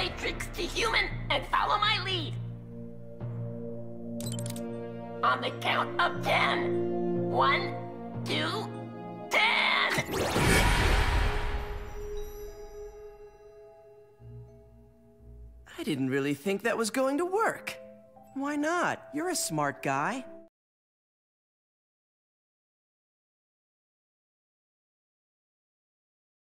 matrix to human and follow my lead. On the count of ten. One, two, ten! I didn't really think that was going to work. Why not? You're a smart guy.